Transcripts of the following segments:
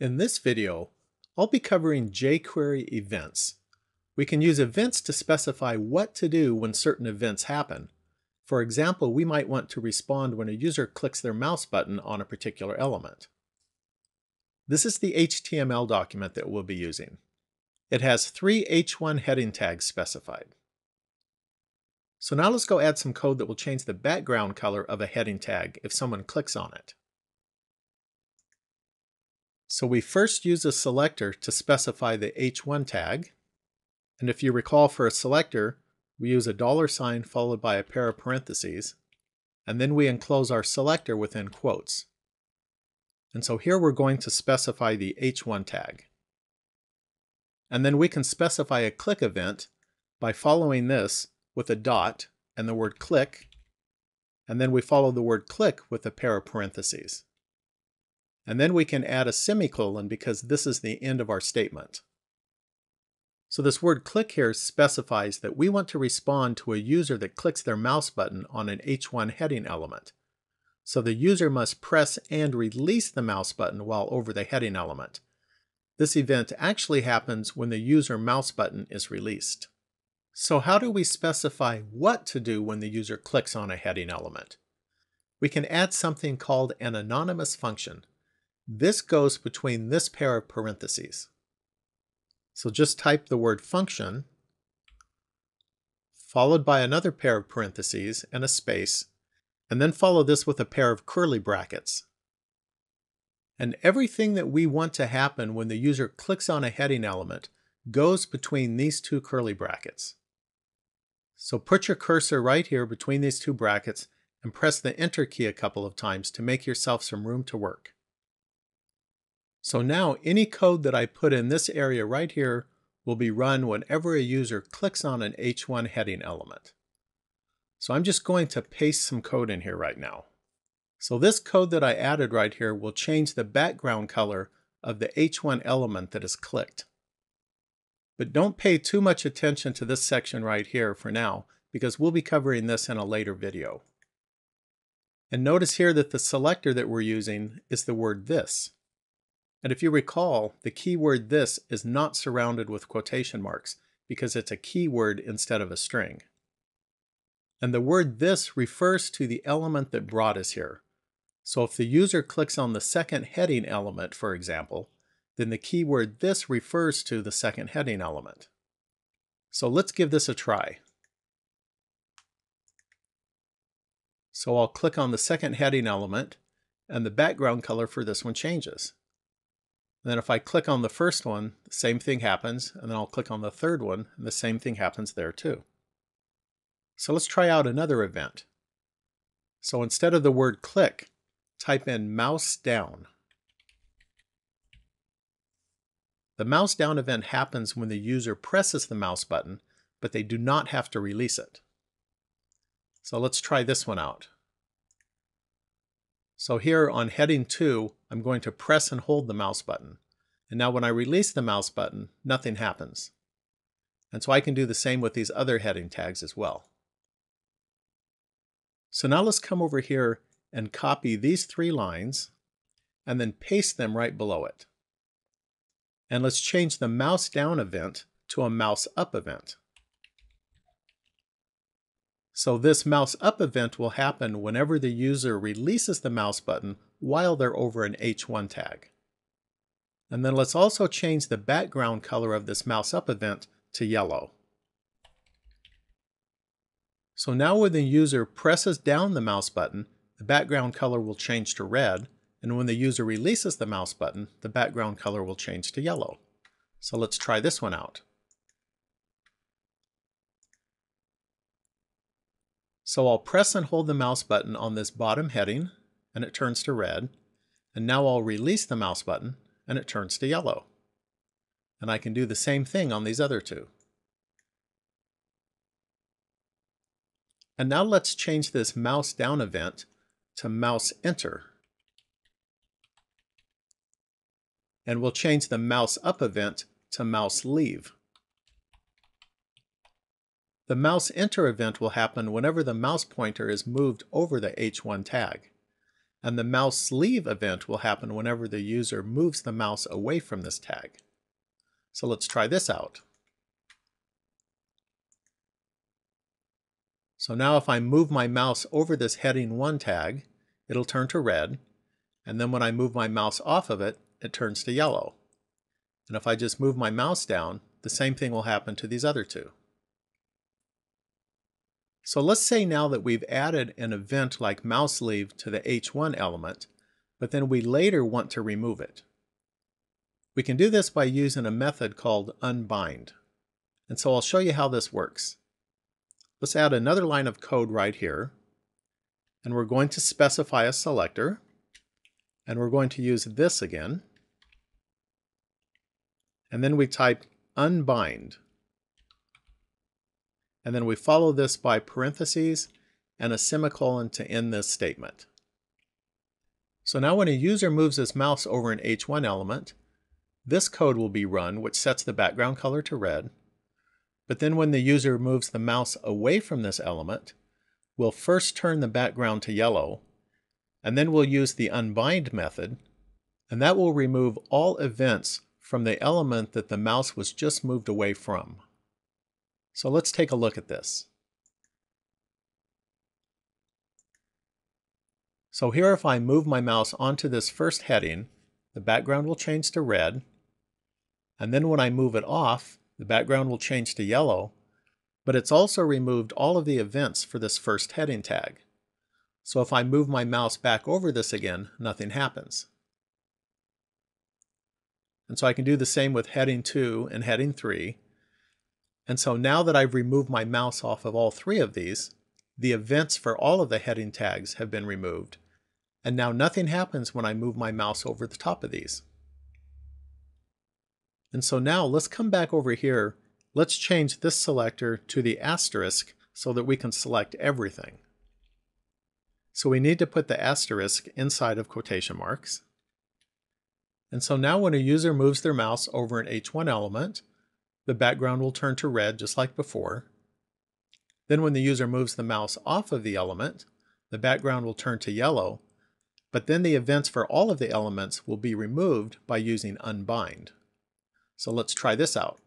In this video, I'll be covering jQuery events. We can use events to specify what to do when certain events happen. For example, we might want to respond when a user clicks their mouse button on a particular element. This is the HTML document that we'll be using. It has three h1 heading tags specified. So now let's go add some code that will change the background color of a heading tag if someone clicks on it. So we first use a selector to specify the h1 tag. And if you recall for a selector, we use a dollar sign followed by a pair of parentheses, and then we enclose our selector within quotes. And so here we're going to specify the h1 tag. And then we can specify a click event by following this with a dot and the word click, and then we follow the word click with a pair of parentheses. And then we can add a semicolon because this is the end of our statement. So this word click here specifies that we want to respond to a user that clicks their mouse button on an H1 heading element. So the user must press and release the mouse button while over the heading element. This event actually happens when the user mouse button is released. So how do we specify what to do when the user clicks on a heading element? We can add something called an anonymous function. This goes between this pair of parentheses. So just type the word function, followed by another pair of parentheses and a space, and then follow this with a pair of curly brackets. And everything that we want to happen when the user clicks on a heading element goes between these two curly brackets. So put your cursor right here between these two brackets and press the Enter key a couple of times to make yourself some room to work. So now any code that I put in this area right here will be run whenever a user clicks on an H1 heading element. So I'm just going to paste some code in here right now. So this code that I added right here will change the background color of the H1 element that is clicked. But don't pay too much attention to this section right here for now, because we'll be covering this in a later video. And notice here that the selector that we're using is the word this. And if you recall, the keyword this is not surrounded with quotation marks because it's a keyword instead of a string. And the word this refers to the element that brought us here. So if the user clicks on the second heading element, for example, then the keyword this refers to the second heading element. So let's give this a try. So I'll click on the second heading element, and the background color for this one changes. And then if I click on the first one, the same thing happens, and then I'll click on the third one, and the same thing happens there too. So let's try out another event. So instead of the word click, type in mouse down. The mouse down event happens when the user presses the mouse button, but they do not have to release it. So let's try this one out. So here on heading 2, I'm going to press and hold the mouse button. And now when I release the mouse button, nothing happens. And so I can do the same with these other heading tags as well. So now let's come over here and copy these three lines and then paste them right below it. And let's change the mouse down event to a mouse up event. So this mouse up event will happen whenever the user releases the mouse button while they're over an H1 tag. And then let's also change the background color of this mouse up event to yellow. So now when the user presses down the mouse button, the background color will change to red, and when the user releases the mouse button, the background color will change to yellow. So let's try this one out. So I'll press and hold the mouse button on this bottom heading, and it turns to red. And now I'll release the mouse button, and it turns to yellow. And I can do the same thing on these other two. And now let's change this mouse down event to mouse enter. And we'll change the mouse up event to mouse leave. The mouse enter event will happen whenever the mouse pointer is moved over the H1 tag. And the mouse leave event will happen whenever the user moves the mouse away from this tag. So let's try this out. So now if I move my mouse over this heading 1 tag, it'll turn to red, and then when I move my mouse off of it, it turns to yellow. And if I just move my mouse down, the same thing will happen to these other two. So let's say now that we've added an event like mouse leave to the H1 element, but then we later want to remove it. We can do this by using a method called unbind. And so I'll show you how this works. Let's add another line of code right here. And we're going to specify a selector. And we're going to use this again. And then we type unbind. And then we follow this by parentheses and a semicolon to end this statement. So now when a user moves his mouse over an H1 element, this code will be run, which sets the background color to red, but then when the user moves the mouse away from this element, we'll first turn the background to yellow, and then we'll use the unbind method, and that will remove all events from the element that the mouse was just moved away from. So let's take a look at this. So here if I move my mouse onto this first heading, the background will change to red, and then when I move it off, the background will change to yellow, but it's also removed all of the events for this first heading tag. So if I move my mouse back over this again, nothing happens. And so I can do the same with heading 2 and heading 3. And so now that I've removed my mouse off of all three of these, the events for all of the heading tags have been removed. And now nothing happens when I move my mouse over the top of these. And so now let's come back over here. Let's change this selector to the asterisk so that we can select everything. So we need to put the asterisk inside of quotation marks. And so now when a user moves their mouse over an H1 element, the background will turn to red just like before. Then when the user moves the mouse off of the element, the background will turn to yellow, but then the events for all of the elements will be removed by using unbind. So let's try this out.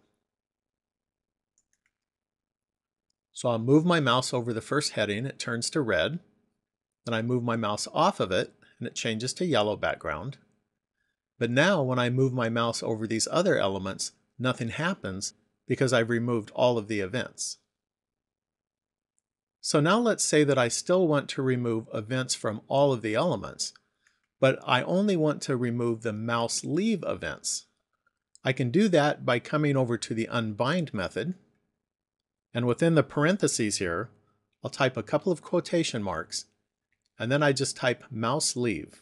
So I'll move my mouse over the first heading, it turns to red. Then I move my mouse off of it, and it changes to yellow background. But now when I move my mouse over these other elements, nothing happens because I've removed all of the events. So now let's say that I still want to remove events from all of the elements, but I only want to remove the mouse leave events. I can do that by coming over to the unbind method. And within the parentheses here, I'll type a couple of quotation marks, and then I just type mouse leave.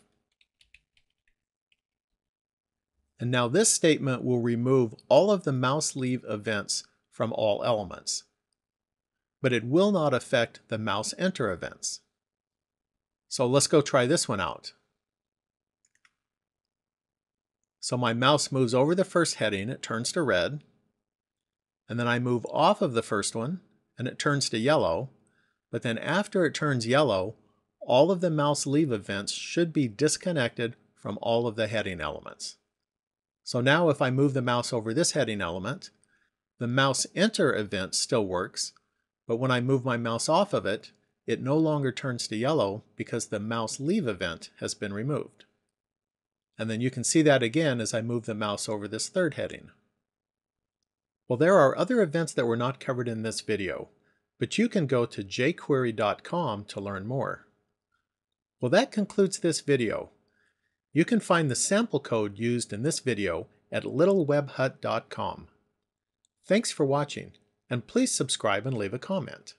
And now this statement will remove all of the mouse leave events from all elements. But it will not affect the mouse enter events. So let's go try this one out. So my mouse moves over the first heading, it turns to red. And then I move off of the first one, and it turns to yellow. But then after it turns yellow, all of the mouse leave events should be disconnected from all of the heading elements. So now if I move the mouse over this heading element, the mouse enter event still works, but when I move my mouse off of it, it no longer turns to yellow because the mouse leave event has been removed. And then you can see that again as I move the mouse over this third heading. Well, there are other events that were not covered in this video, but you can go to jquery.com to learn more. Well, that concludes this video. You can find the sample code used in this video at littlewebhut.com. Thanks for watching, and please subscribe and leave a comment.